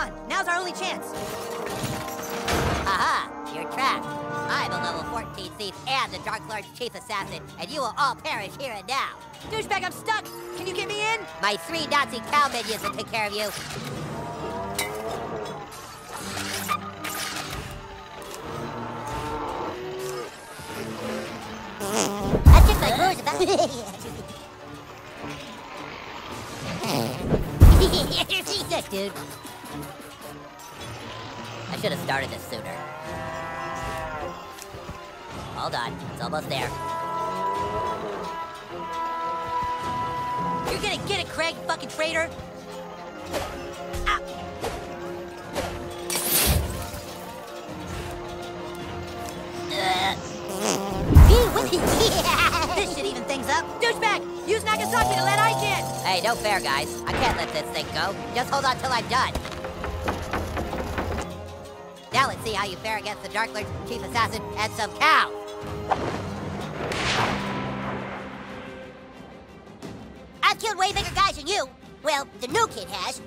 on. Now's our only chance. Aha! You're trapped. I'm a level 14 thief and the Dark Lord's chief assassin, and you will all perish here and now. Douchebag, I'm stuck. Can you get me in? My three Nazi cow minions will take care of you. I took my clothes about. Sick, dude. I should have started this sooner. Hold on, it's almost there. You're gonna get it, Craig, fucking traitor. Ah. This should even things up. Douchebag, use Nagasaki to let Ike in. Hey, no fair, guys. I can't let this thing go. Just hold on till I'm done. Now let's see how you fare against the Dark Lord's chief assassin and some cow. I've killed way bigger guys than you. Well, the new kid has.